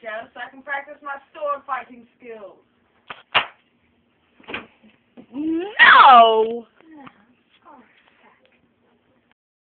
Joe, so I can practice my sword fighting skills. No!